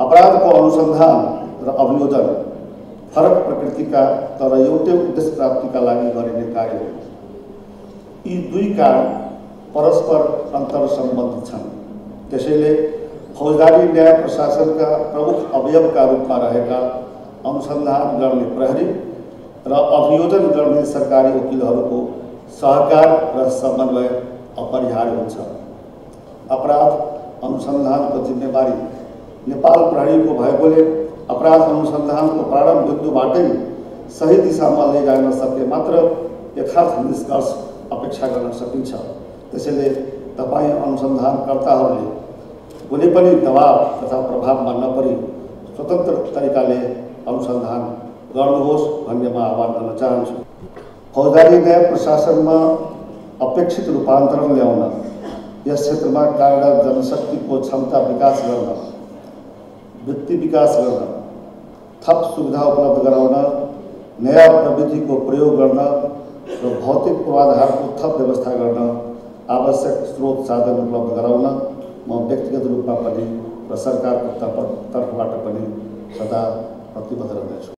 अपराधको अनुसन्धान र अभियोजन फरक प्रकृतिका तर एउटै उद्देश्य प्राप्तिका लागि गरिने कार्य हो। यी दुई कारण परस्पर अन्तर सम्बन्धित छन्। त्यसैले फौजदारी न्याय प्रशासनका प्रमुख अवयवका रूपमा रहेका अनुसन्धान गर्ने प्रहरी र अभियोजन गर्ने सरकारी वकिलहरूको सहकार र समन्वय अपरिहार्य हुन्छ। अपराध अनुसन्धानको जिम्मेवारी नेपाल प्रहरीको भएकोले अपराध अनुसन्धानको प्रारम्भ बिन्दुबाटै सही दिशामा लैजान सके मात्र यथार्थ निष्कर्ष अपेक्षा गर्न सकिन्छ। त्यसैले तपाईँ अनुसन्धानकर्ताहरूले दबाव तथा प्रभावमा नपरी स्वतन्त्र तरिकाले अनुसन्धान गर्नुहोस् भन्ने म आह्वान गर्न चाहन्छु। फौजदारी न्याय प्रशासनमा अपेक्षित रूपान्तरण ल्याउन, यस क्षेत्रमा कार्यरत जनशक्तिको क्षमता विकास गर्न वृत्ति विकास गर्न थप सुविधा उपलब्ध गराउन नयाँ प्रविधिको प्रयोग गर्न र भौतिक पूर्वाधारको थप व्यवस्था गर्न आवश्यक स्रोत साधन उपलब्ध गराउन म व्यक्तिगत रूपमा पनि र सरकारको तर्फ तर्फबाट पनि सदा प्रतिबद्ध रहनेछु